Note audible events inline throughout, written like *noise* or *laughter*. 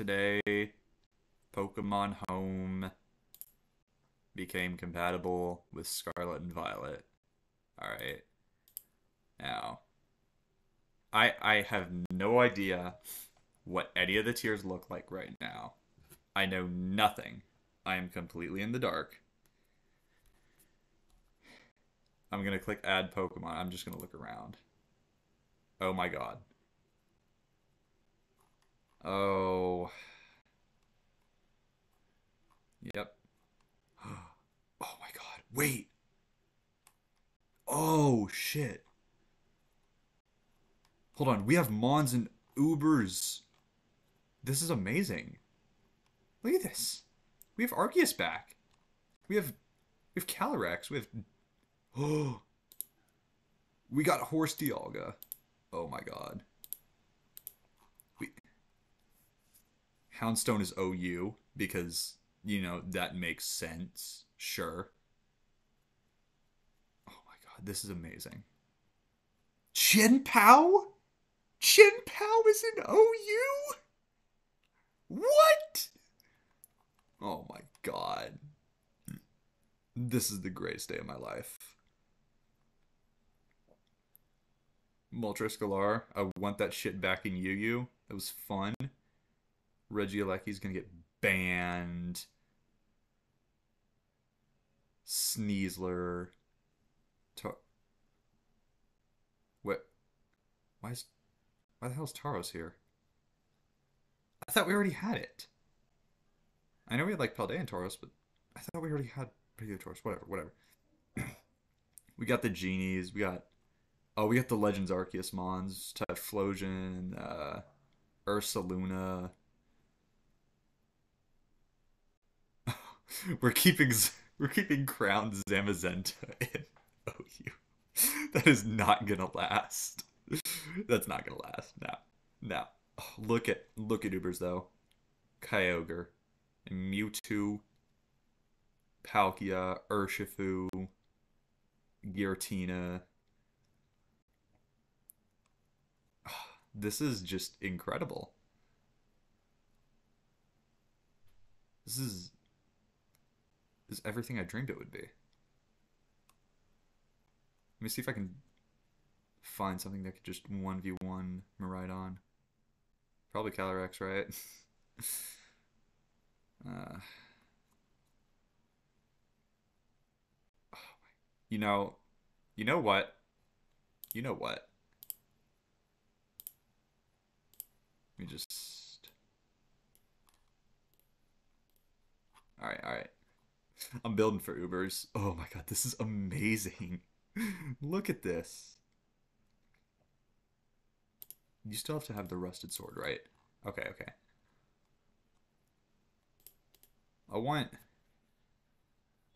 today, Pokemon Home became compatible with Scarlet and Violet. All right. Now, I I have no idea what any of the tiers look like right now. I know nothing. I am completely in the dark. I'm going to click add Pokemon. I'm just going to look around. Oh my god. Oh. Yep. *gasps* Oh my god. Wait. Oh shit. Hold on. We have Mons and Ubers. This is amazing. Look at this. We have Arceus back. We have we have Calyrex. We have Oh. *gasps* We got Horse Dialga. Oh my god. We Houndstone is OU because you know that makes sense. Sure. Oh my god, this is amazing. Chien-Pao? Chin Pao is an OU? What? Oh my god. This is the greatest day of my life. Moltres Galar, I want that shit back in UU. It was fun. Regieleki's gonna get banned. Sneasler. Tar- what? Why is. Why the hell is Tauros here? I thought we already had it. I know we had like Paldean Tauros, but I thought we already had Tauros. Whatever, whatever. *clears throat* we got the genies. We got oh, we got the Legends Arceus Mons, Typhlosion, uh, Ursaluna. *laughs* we're keeping we're keeping Crown Zamazenta *laughs* in OU. That is not gonna last. That's not gonna last. No, no. Oh, look at look at Ubers though. Kyogre, Mewtwo, Palkia, Urshifu, Giratina. Ah, this is just incredible. This is is everything I dreamed it would be. Let me see if I can find something that could just 1v1 Miraidon. Probably Calyrex, right? *laughs* uh, you know, you know what? You know what? Let me just... Alright, alright. *laughs* I'm building for Ubers. Oh my god, this is amazing. *laughs* Look at this. You still have to have the rusted sword, right? Okay, okay. I want...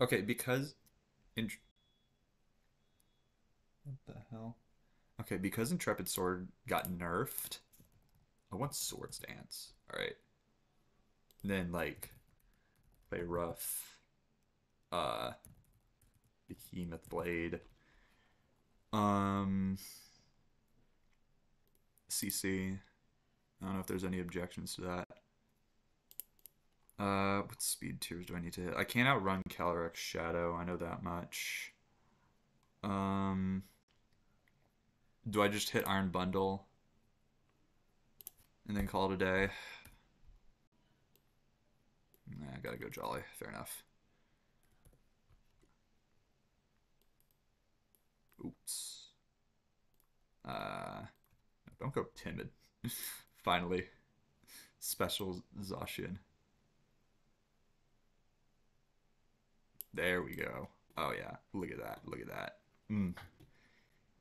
Okay, because... In... What the hell? Okay, because Intrepid Sword got nerfed, I want Swords Dance. Alright. Then, like, play rough. Uh, Behemoth Blade. Um... CC. I don't know if there's any objections to that. Uh, what speed tiers do I need to hit? I can't outrun Calyrex Shadow, I know that much. Um, do I just hit Iron Bundle? And then call it a day? Nah, I gotta go Jolly, fair enough. Oops. Uh... Don't go timid. *laughs* Finally. Special Zacian. There we go. Oh yeah, look at that. Look at that. Mm.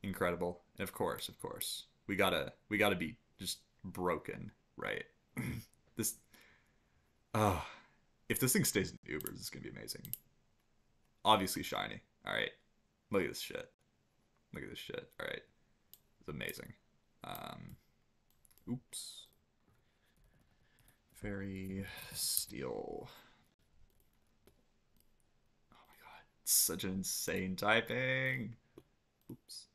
Incredible. And of course, of course. We gotta we gotta be just broken, right? *clears throat* this uh if this thing stays in Ubers, it's gonna be amazing. Obviously shiny. Alright. Look at this shit. Look at this shit. Alright. It's amazing. Um, oops. Fairy steel. Oh my god, such an insane typing. Oops.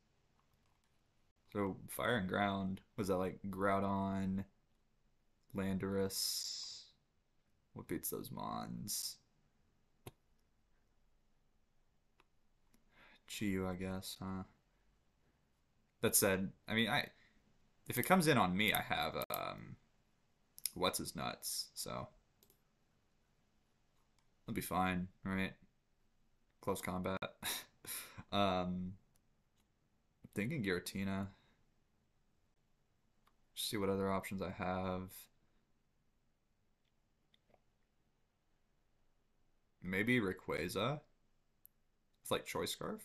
So fire and ground was that like Groudon, Landorus, What beats those Mons? Chi-Yu, I guess, huh? That said, I mean, I if it comes in on me, I have um, what's his nuts, so it'll be fine, right? Close combat. *laughs* um, thinking Giratina. See what other options I have. Maybe Rayquaza. It's like Choice Scarf.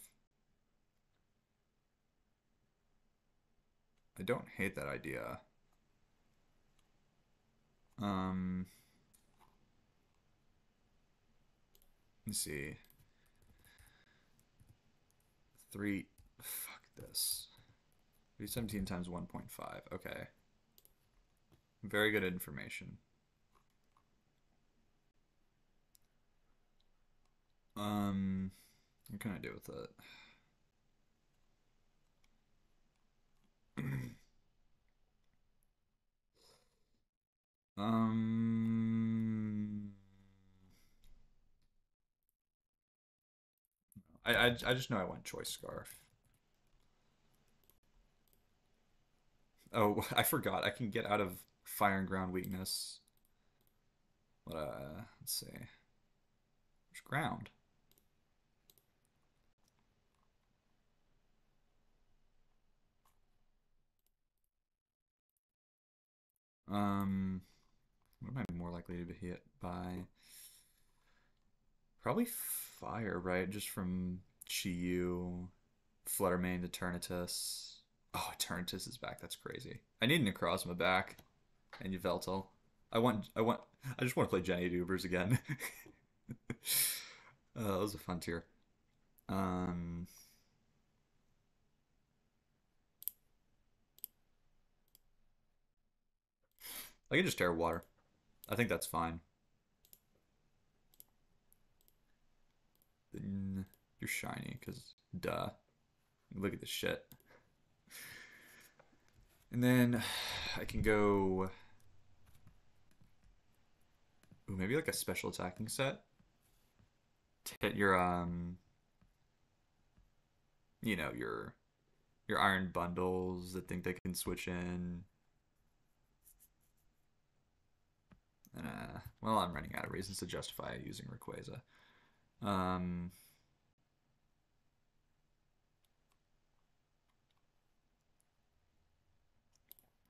I don't hate that idea. Um, let's see. Three. Fuck this. 317 times 1.5. Okay. Very good information. Um, what can I do with it? *clears throat* um, I, I I just know I want choice scarf. Oh, *laughs* I forgot. I can get out of fire and ground weakness. What uh, let's see. There's ground. Um, what am I more likely to be hit by? Probably fire, right? Just from Chi-Yu, Fluttermane to Eternatus. Oh, Eternatus is back. That's crazy. I need Necrozma back. And Yveltal. I want, I want, I just want to play Jenny Dubers again. *laughs* uh, that was a fun tier. Um, I can just Tera Water. I think that's fine. Then you're shiny, because duh. Look at this shit. And then I can go... Ooh, maybe like a special attacking set. To hit your, um... You know, your... Your iron bundles that think they can switch in. Uh, well, I'm running out of reasons to justify using Rayquaza. Um,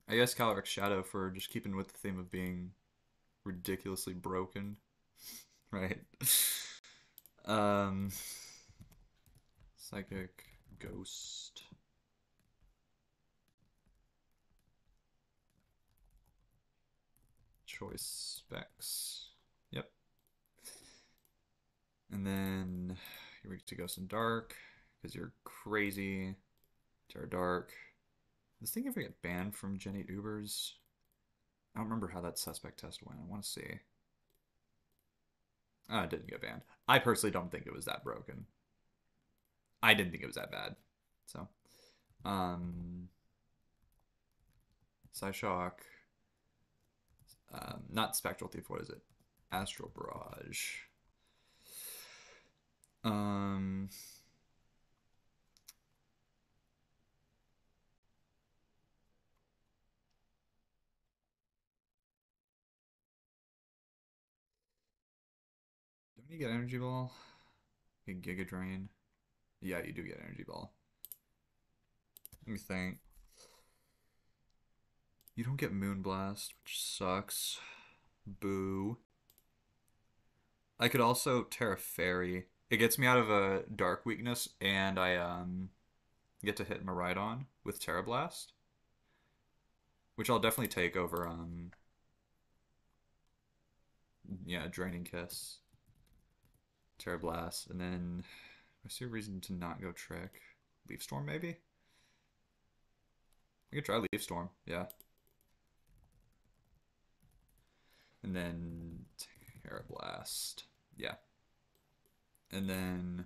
I guess Calyrex Shadow for just keeping with the theme of being ridiculously broken, *laughs* right? um, Psychic Ghost. Choice specs. Yep. And then you're weak to Ghost and Dark because you're crazy. Tera Dark. This thing ever get banned from Gen 8 Ubers? I don't remember how that suspect test went. I want to see. Oh, it didn't get banned. I personally don't think it was that broken. I didn't think it was that bad. So, um, Psyshock. Um, not Spectral Thief, what is it? Astral Barrage. Um, Don't you get Energy Ball? Get Giga Drain? Yeah, you do get Energy Ball. Let me think. You don't get Moonblast, which sucks. Boo. I could also Tera Fairy. It gets me out of a dark weakness, and I um get to hit Miraidon with Tera Blast. Which I'll definitely take over um yeah, Draining Kiss. Tera Blast, and then I see a reason to not go Trick. Leaf Storm maybe? I could try Leaf Storm, yeah. And then Tera Blast. Yeah. And then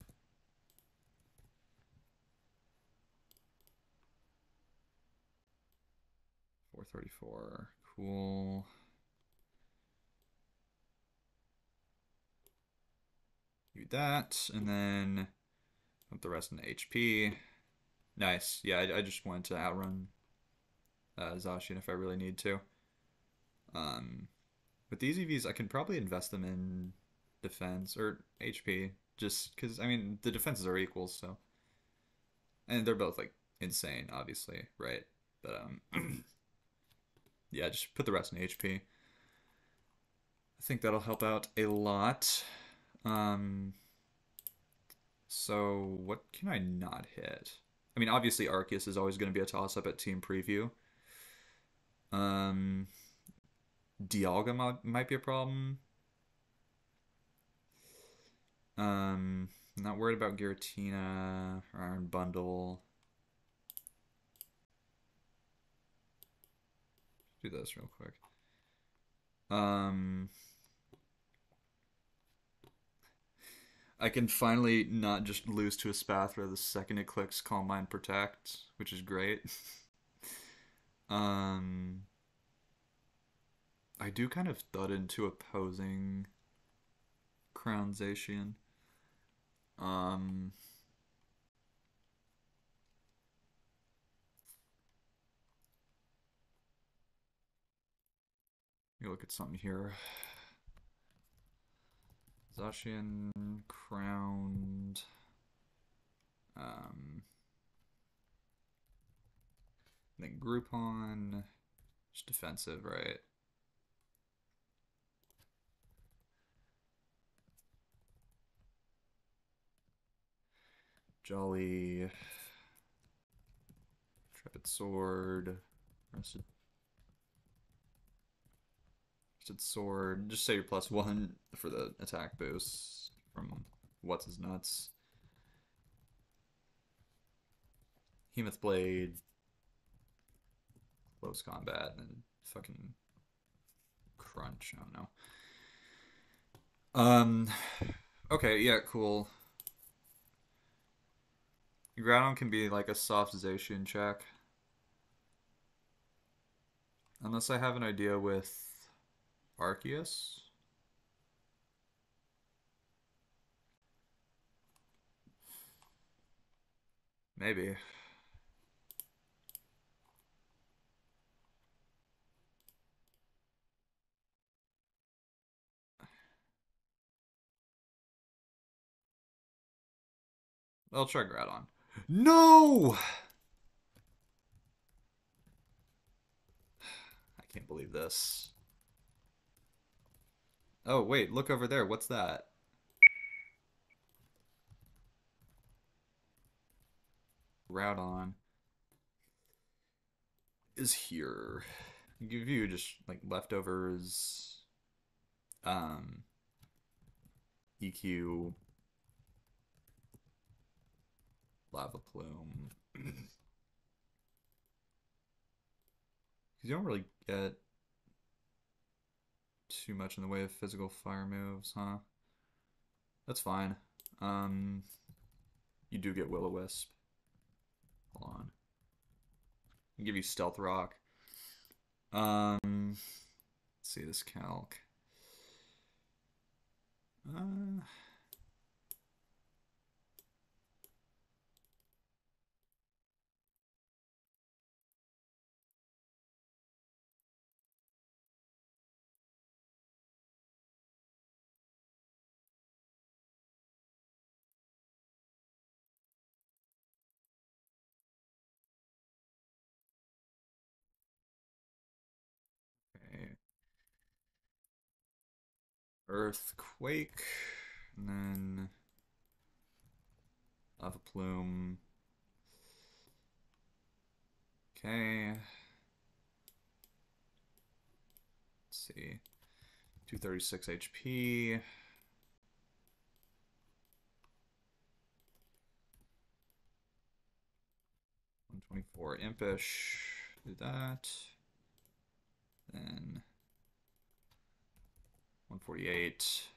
Four thirty four. Cool. Do that, and then put the rest in HP. Nice. Yeah, I, I just wanted to outrun uh, if I really need to. Um, with these EVs, I can probably invest them in defense or HP, just because I mean the defenses are equal, so and they're both like insane, obviously, right? But um, *clears throat* yeah, just put the rest in HP. I think that'll help out a lot. Um, so what can I not hit? I mean, obviously Arceus is always going to be a toss-up at team preview. Um, Dialga might, might be a problem. Um, not worried about Giratina, Iron Bundle. Do this real quick. Um, I can finally not just lose to Espathra the second it clicks Calm Mind Protect, which is great. *laughs* um, I do kind of thud into opposing Crown Zacian. Um, you look at something here. Zacian crowned. Um, then Groudon, just defensive, right? Jolly, Trepid Sword, Rusted Sword. Just say you're plus one for the attack boost from what's his nuts. Hemoth Blade. Close combat and fucking crunch. I don't know. Um okay, yeah, cool. Groudon can be like a soft Zacian check. Unless I have an idea with Arceus? Maybe. I'll try Groudon. No! I can't believe this. Oh, wait, look over there. What's that? Groudon is here. Give you just like leftovers um EQ lava plume. you don't really get too much in the way of physical fire moves, huh? That's fine. Um, you do get Will-O-Wisp. Hold on. I'll give you Stealth Rock. Um, let's see this calc. Uh, Earthquake, and then Lava Plume. Okay. Let's see. 236 HP. One twenty four impish. Do that. Then 148.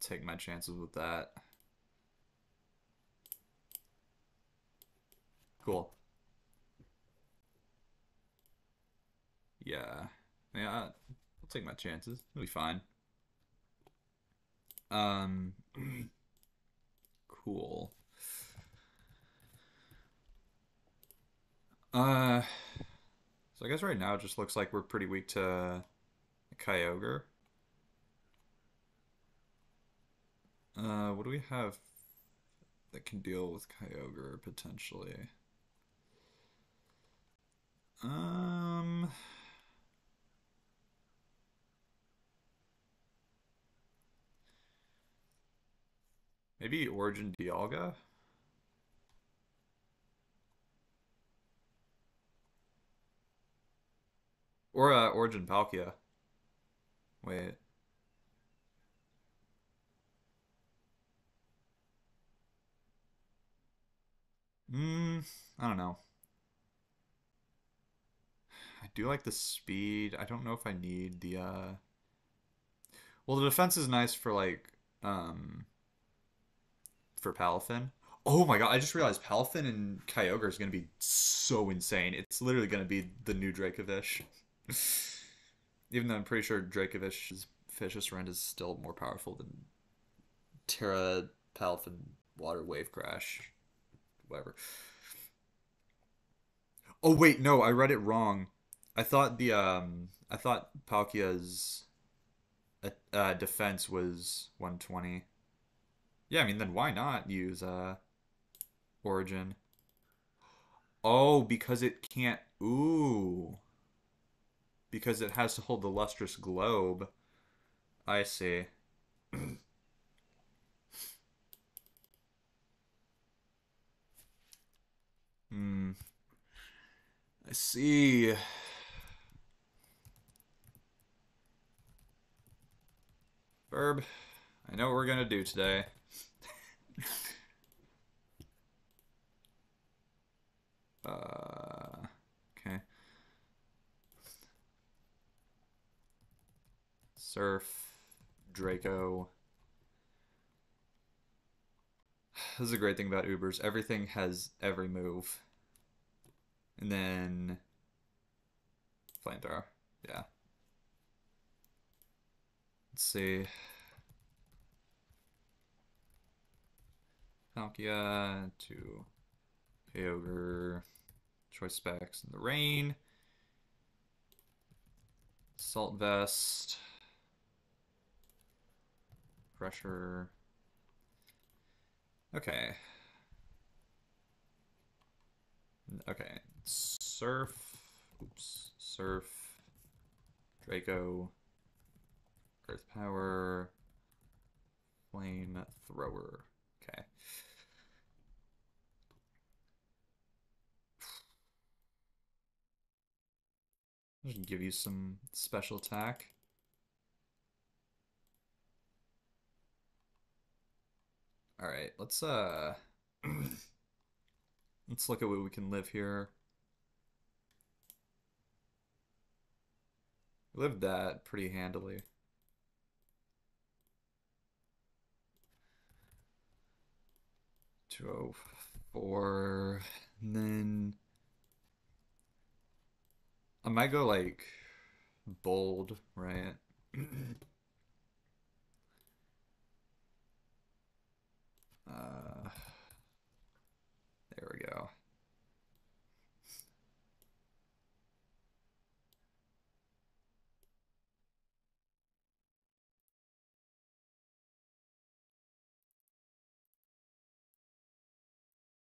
Take my chances with that. Cool. Yeah. Yeah, I'll take my chances. It'll be fine. Um, cool. Uh, so I guess right now it just looks like we're pretty weak to Kyogre. Uh, what do we have that can deal with Kyogre potentially? Um, maybe Origin Dialga? Or uh, Origin Palkia. Wait. Hmm, I don't know. I do like the speed. I don't know if I need the uh well the defense is nice for like um for Palafin. Oh my god, I just realized Palafin and Kyogre is gonna be so insane. It's literally gonna be the new Dracovish. *laughs* Even though I'm pretty sure Dracovish's Fishious Rend is still more powerful than Tera Palafin Water Wave Crash. Whatever. Oh wait, no, I read it wrong. I thought the um I thought Palkia's uh, uh, defense was 120. Yeah, I mean then why not use uh Origin? Oh, because it can't. Ooh. Because it has to hold the lustrous globe. I see. *clears throat* Hmm. I see. Ferb, I know what we're gonna do today. *laughs* uh, okay. Surf, Draco. *sighs* This is a great thing about Ubers. Everything has every move. And then flamethrower. Yeah. Let's see. Palkia to Kyogre. Choice specs in the rain. Salt vest. Pressure. Okay. Okay. Surf. Oops. Surf. Draco. Earth Power. Flame Thrower. Okay. I can give you some special attack. All right, let's uh *clears throat* let's look at what we can live here. Lived that pretty handily. 204 and then I might go like bold, right? *clears throat* uh there we go.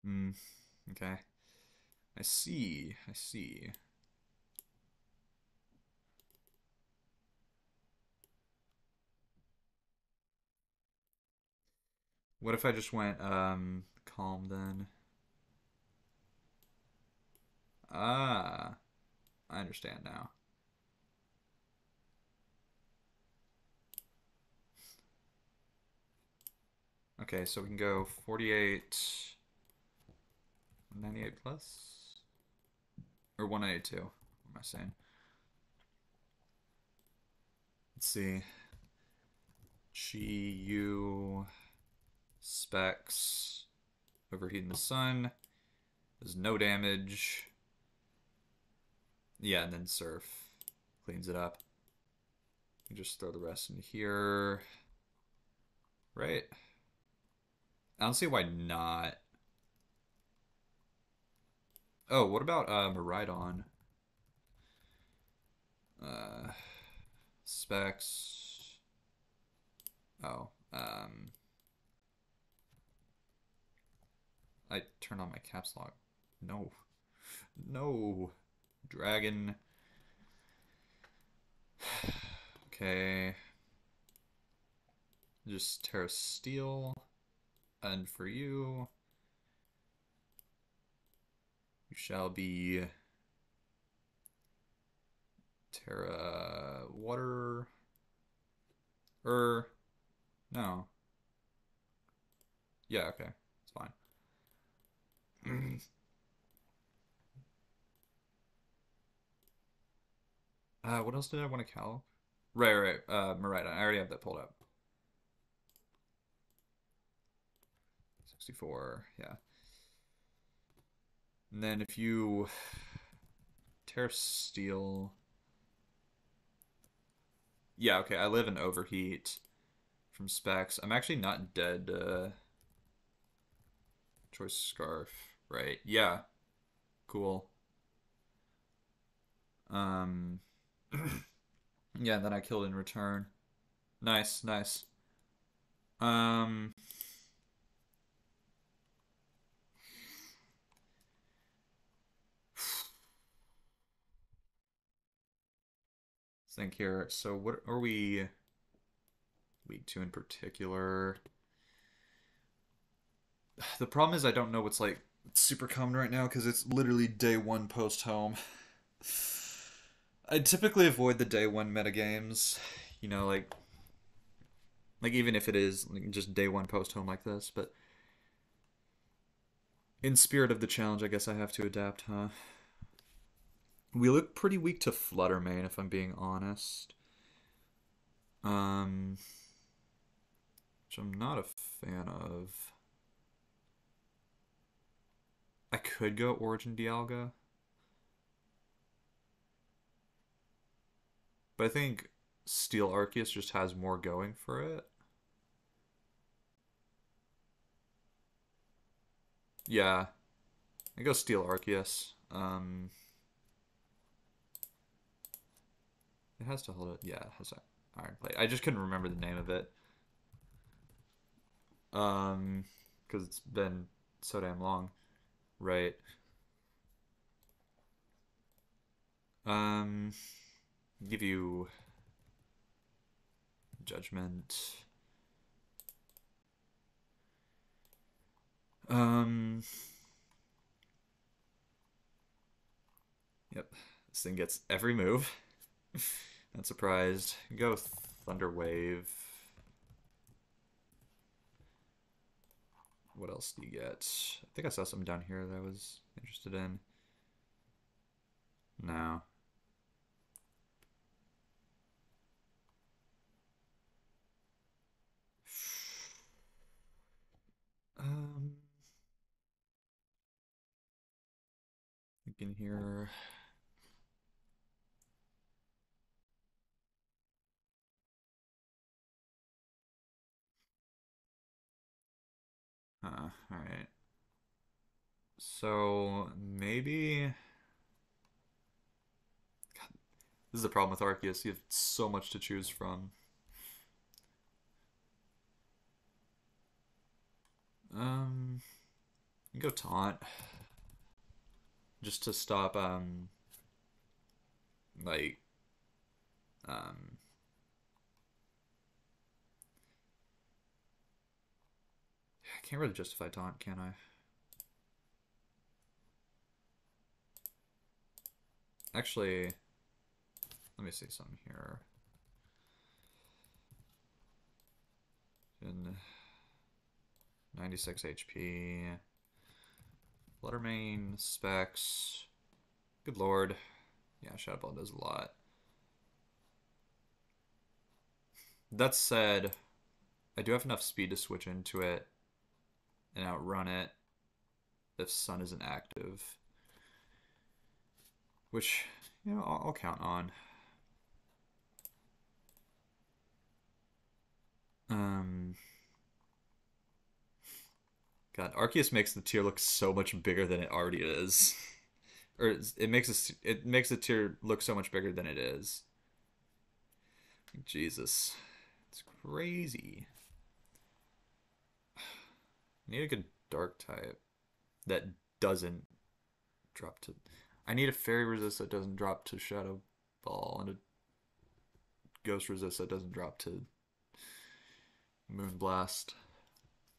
Hmm. Okay. I see. I see. What if I just went um calm then? Ah, I understand now. Okay, so we can go 48, 98 plus? Or 182, what am I saying? Let's see. Yu specs overheating the sun does no damage yeah and then surf cleans it up you just throw the rest in here right? I don't see why not. Oh, what about um, Miraidon? Uh, specs. Oh, um, I turn on my caps lock. No, no, dragon. *sighs* okay, just Tera Steel, and for you shall be Tera Water. Er, no. Yeah, okay, it's fine. *clears throat* uh, what else did I want to cal? Right, right, uh, Miraidon. I already have that pulled up. 64, yeah. And then if you Tera Steel. Yeah, okay, I live in Overheat from Specs. I'm actually not dead. Uh, choice Scarf, right? Yeah, cool. Um, *clears throat* yeah, then I killed in return. Nice, nice. Um, think here. So what are we weak to in particular? The problem is I don't know what's like super common right now because it's literally day one post home. I typically avoid the day one metagames, you know, like like even if it is just day one post home like this, but in spirit of the challenge, I guess I have to adapt, huh? We look pretty weak to Flutter Mane, if I'm being honest. Um, which I'm not a fan of. I could go Origin Dialga. But I think Steel Arceus just has more going for it. Yeah. I go Steel Arceus. Um, It has to hold it. Yeah, it has iron plate. I just couldn't remember the name of it. Um, because it's been so damn long, right? Um, give you judgment. Um. Yep, this thing gets every move. *laughs* Not surprised. Go Thunder Wave. What else do you get? I think I saw something down here that I was interested in. No. *sighs* Um, thinking here. Uh, alright. So, maybe... God, this is the problem with Arceus. You have so much to choose from. Um, go taunt. Just to stop, um, like, um, can't really justify taunt, can I? Actually, let me see something here. In 96 HP. Flutter Mane, specs. Good lord. Yeah, Shadow Ball does a lot. That said, I do have enough speed to switch into it and outrun it if Sun isn't active. Which, you know, I'll, I'll count on. Um, God, Arceus makes the tier look so much bigger than it already is. *laughs* or it makes a, it makes the tier look so much bigger than it is. Jesus. It's crazy. I need a good dark type that doesn't drop to I need a fairy resist that doesn't drop to shadow ball and a ghost resist that doesn't drop to moonblast.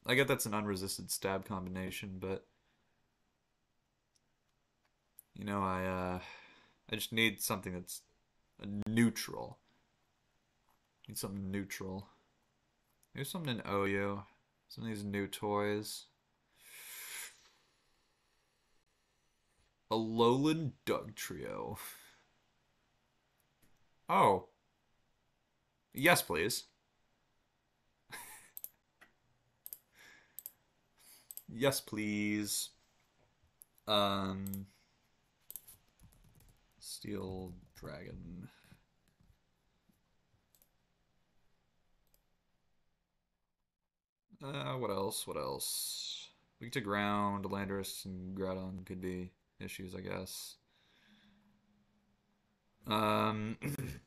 I get that's an unresisted stab combination, but you know, I uh I just need something that's neutral. Need something neutral. Maybe something in OU. Some of these new toys. Alolan Dugtrio. Oh. Yes, please. *laughs* yes, please. Um. Steel Dragon. Uh, what else? What else? Weak to ground, Landorus and Groudon could be issues, I guess. Um, *clears throat*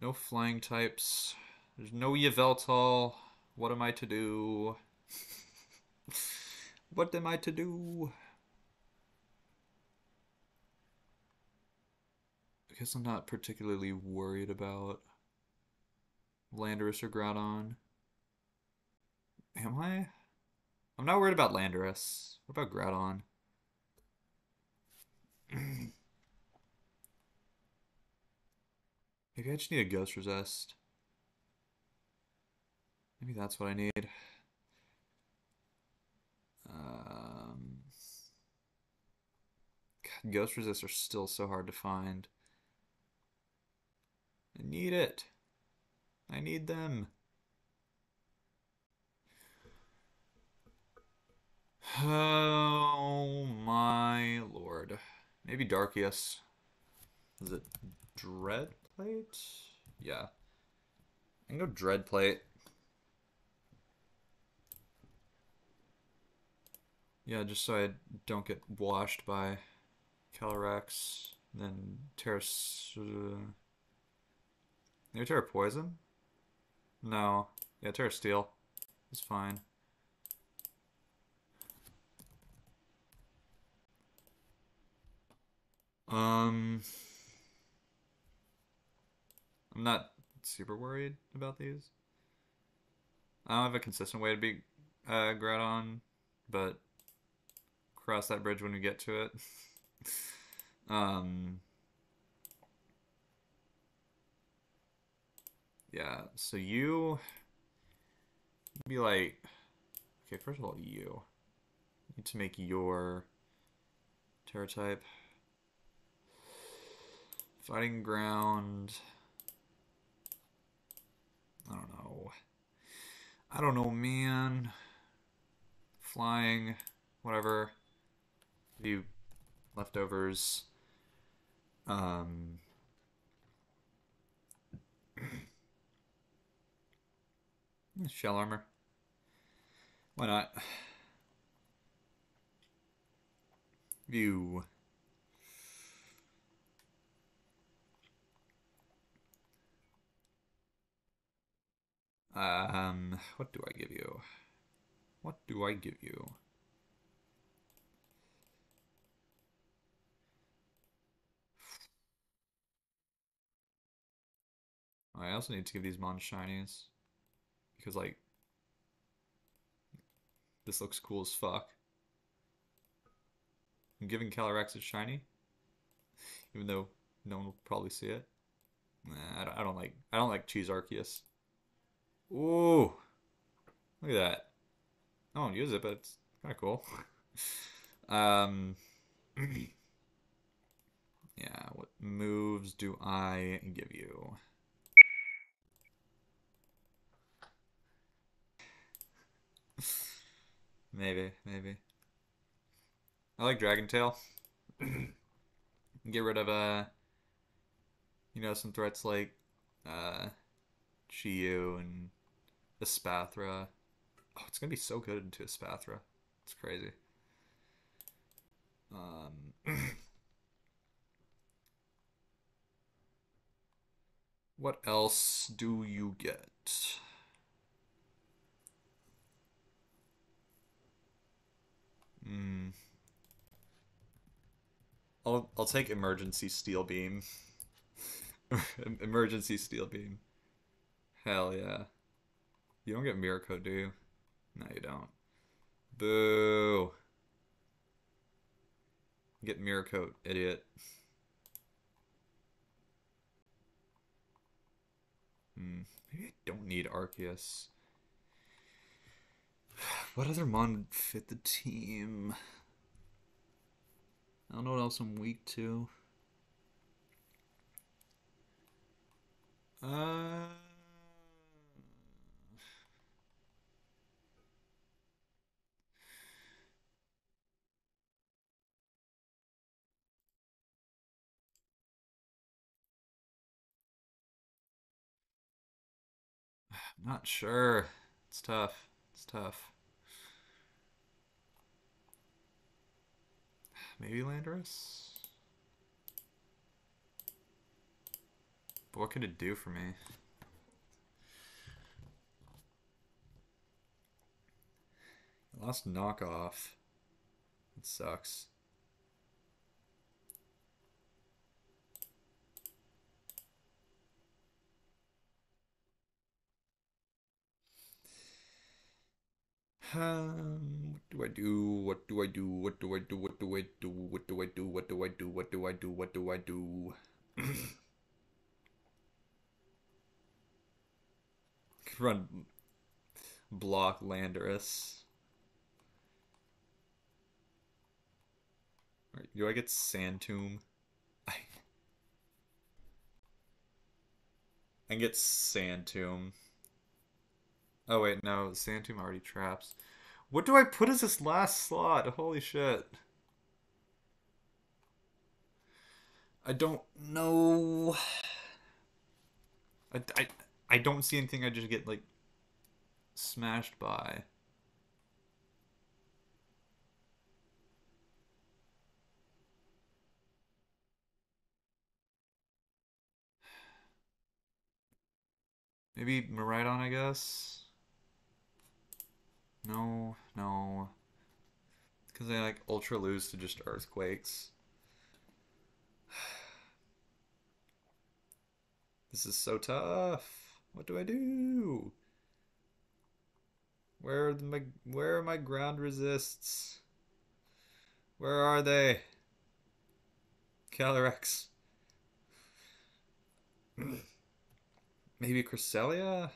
no flying types. There's no Yveltal. What am I to do? *laughs* what am I to do? Guess I'm not particularly worried about Landorus or Groudon. Am I? I'm not worried about Landorus. What about Groudon? *clears throat* Maybe I just need a Ghost Resist. Maybe that's what I need. Um, God, Ghost Resists are still so hard to find. I need it. I need them. Oh my lord. Maybe Darkius. Is it Dread Plate? Yeah. I can go Dread Plate. Yeah, just so I don't get washed by Calyrex. Then Tera... Uh, maybe Tera Poison? No. Yeah, Tera Steel. It's fine. Um, I'm not super worried about these. I don't have a consistent way to beat uh, Groudon, but cross that bridge when we get to it. *laughs* um, yeah, so you be like, okay, first of all, you need to make your Tera type. Fighting ground. I don't know. I don't know, man. Flying, whatever. Few leftovers. Um. Shell armor. Why not? View. Um, what do I give you? What do I give you? I also need to give these Mon shinies. Because, like, this looks cool as fuck. I'm giving Calyrex a shiny. Even though no one will probably see it. Nah, I don't, I don't like I don't like Cheese Arceus. Ooh. Look at that. I don't use it, but it's kind of cool. *laughs* um, *clears throat* yeah, what moves do I give you? Maybe, maybe. I like Dragon Tail. Get rid of, uh, you know, some threats like, uh, Chiyu and Espathra. Oh, it's gonna be so good into Espathra. It's crazy. Um, *clears throat* what else do you get? Hmm. I'll I'll take emergency steel beam. *laughs* emergency steel beam. Hell yeah. You don't get Miracle, do you? No, you don't. Boo. Get Miracle, idiot. Hmm. Maybe I don't need Arceus. What other mon would fit the team? I don't know what else I'm weak to. Uh, I'm not sure. It's tough. Tough. Maybe Landorus? But what could it do for me? lost knockoff. It sucks. Um, what do I do? What do I do? What do I do? What do I do? What do I do? What do I do? What do I do? What do I do? *coughs* Run block Landorus. Do I get Sand Tomb? I *laughs* I get Sand Tomb. Oh wait, no, Sand Tomb already traps. What do I put as this last slot? Holy shit. I don't know. I, I, I don't see anything I just get, like, smashed by. Maybe Miraidon, I guess? No, no. Because they, like, ultra lose to just Earthquakes. *sighs* This is so tough. What do I do? Where are my where are my ground resists? Where are they? Calyrex. *clears throat* Maybe Cresselia?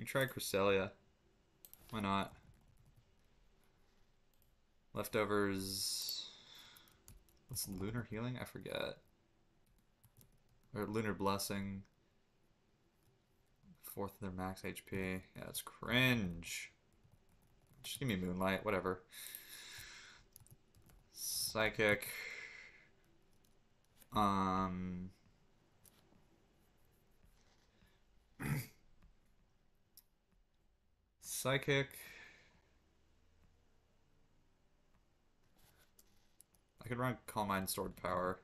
We try Cresselia. Why not? Leftovers. What's Lunar Healing? I forget. Or Lunar Blessing. Fourth of their max HP. Yeah, it's cringe. Just give me Moonlight, whatever. Psychic. Um. *clears throat* Psychic. I could run Calm Mind Stored Power.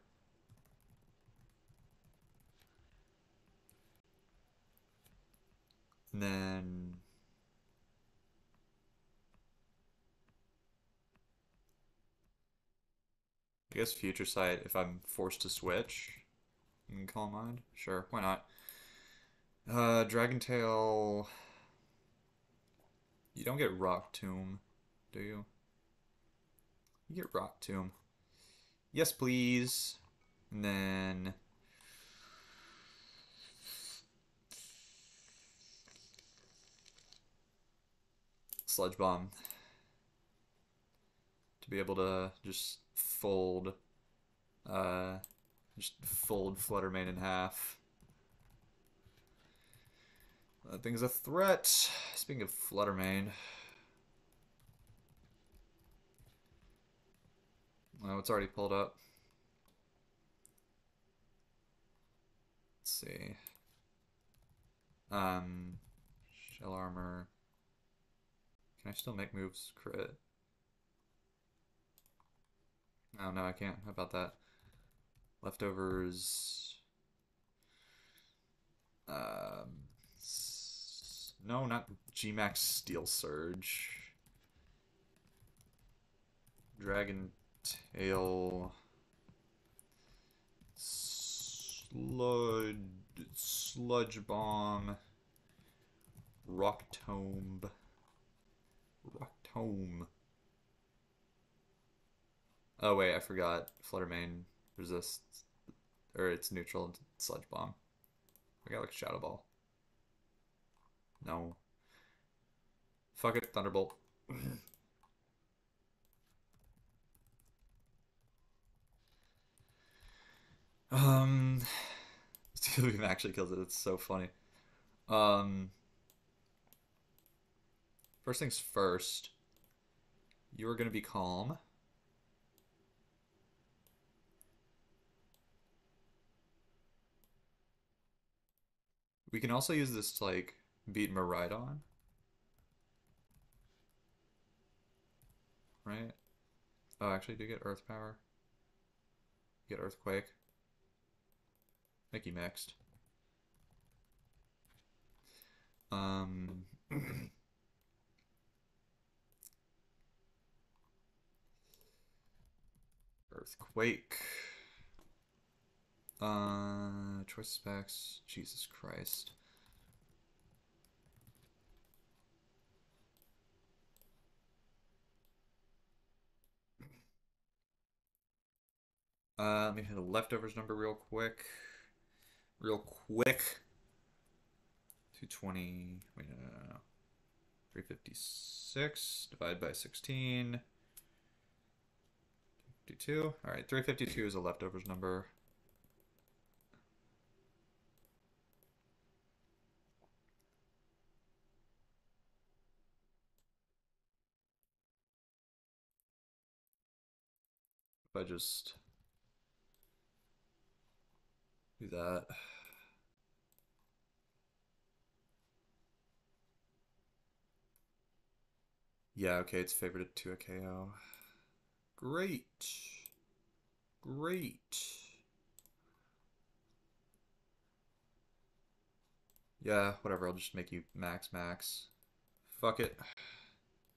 And then I guess Future Sight if I'm forced to switch. Calm Mind? Sure, why not? Uh, Dragon Tail. You don't get Rock Tomb, do you? You get Rock Tomb. Yes, please. And then... Sludge Bomb. To be able to just fold... Uh, just fold Flutter Mane in half. That thing's a threat. Speaking of Flutter Mane. Oh, it's already pulled up. Let's see. Um, shell armor. Can I still make moves crit? Oh no, I can't. How about that? Leftovers. Um, no, not Gmax Steel Surge. Dragon Tail. Sludge. Sludge Bomb. Rock Tomb. Rock Tomb. Oh wait, I forgot. Flutter Mane resists, or it's neutral Sludge Bomb. I got like Shadow Ball. No. Fuck it, Thunderbolt. um, *laughs* Steel Beam actually kills it. It's so funny. Um, first things first. You are gonna be calm. We can also use this to like beat Miraidon. Right? Oh, actually, do get Earth Power? Get Earthquake. Mickey mixed. Um. *clears throat* Earthquake. Uh, choice specs. Jesus Christ. Uh, let me hit a leftovers number real quick. Real quick. 220. Wait, no, no, no, no. 356 divided by 16. 52. All right, 352 is a leftovers number. If I just do that. Yeah, okay, it's favored to a KO. Great. Great. Yeah, whatever, I'll just make you max max. Fuck it.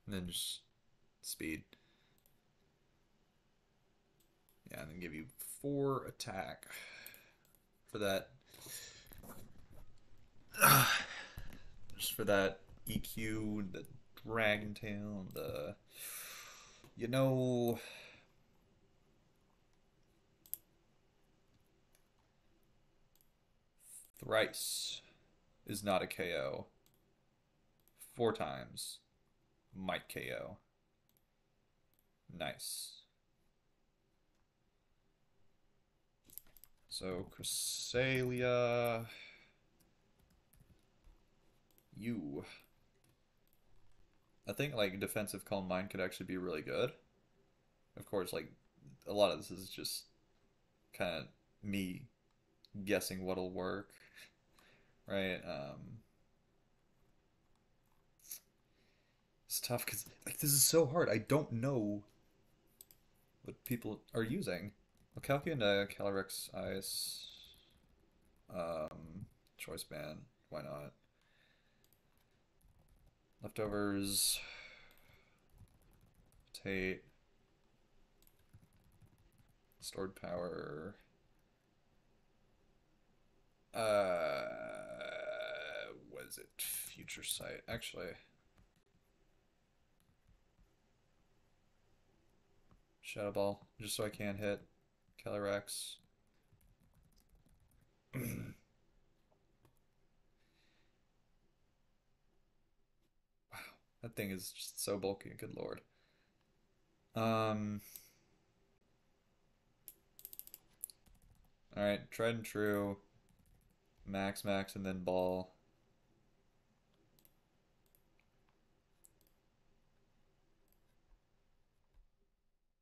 And then just speed. Yeah, and then give you four attack for that. *sighs* Just for that EQ, the Dragon Tail, the. You know. Thrice is not a KO. Four times might KO. Nice. So, Cresselia, You. I think, like, defensive Calm Mind could actually be really good. Of course, like, a lot of this is just kind of me guessing what'll work. *laughs* Right? Um, it's tough because, like, this is so hard. I don't know what people are using. Well, Calci and uh, Calyrex Ice. Um, choice band. Why not? Leftovers. Tate. Stored power. Uh, was it Future Sight? Actually. Shadow Ball, just so I can hit. Calyrex. *clears throat* wow, that thing is just so bulky. Good lord. Um. All right, tried and true. Max, max, and then ball.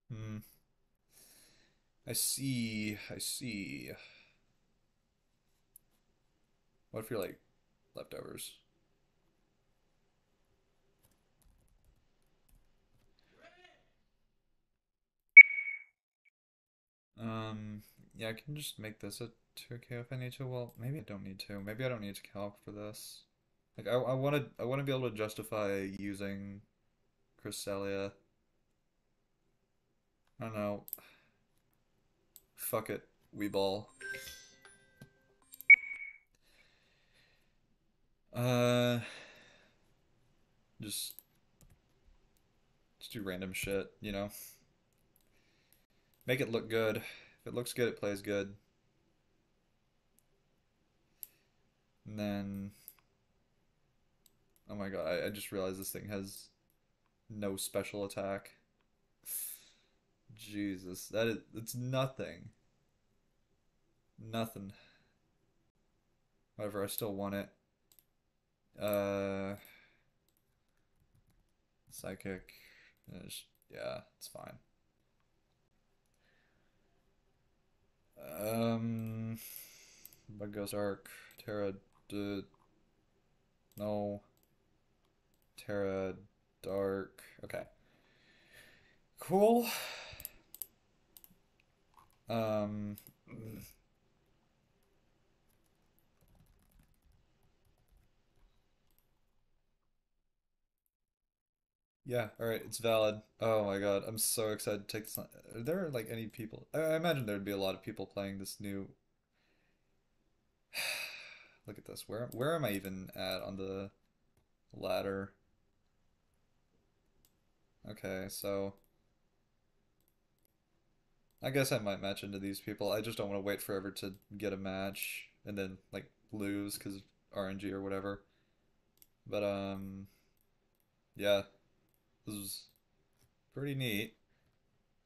Hmm. I see. I see. What if you're like leftovers? Um, yeah, I can just make this a 2k if I need to. Well, maybe I don't need to. Maybe I don't need to calc for this. Like, I, I want to I want to be able to justify using Cresselia. I don't know. Fuck it. Weeball. Uh, just, just do random shit, you know? Make it look good. If it looks good, it plays good. And then, oh my god, I, I just realized this thing has no special attack. Jesus, that is, it's nothing. Nothing. However, I still want it. Uh, psychic. Yeah, it's fine. Um, Bug Ghost Arc, Tera, no, Tera, Dark. Okay, cool. Um. Yeah, all right, it's valid. Oh my God, I'm so excited to take this on. Are there like any people? I, I imagine there'd be a lot of people playing this new. *sighs* Look at this. Where where am I even at on the ladder? Okay, so I guess I might match into these people. I just don't want to wait forever to get a match and then like lose because RNG or whatever. But um, yeah, this was pretty neat.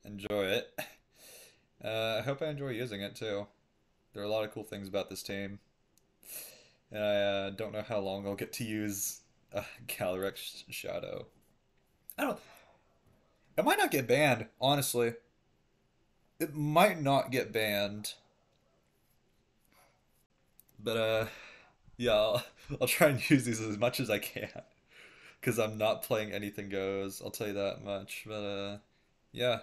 Enjoy it. *laughs* Uh, I hope I enjoy using it too. There are a lot of cool things about this team. And I uh, don't know how long I'll get to use uh, *laughs* Calyrex Shadow. I don't. It might not get banned, honestly. It might not get banned. But, uh, yeah, I'll, *laughs* I'll try and *laughs* use these as much as I can. Because I'm not playing Anything Goes, I'll tell you that much. But, uh, yeah.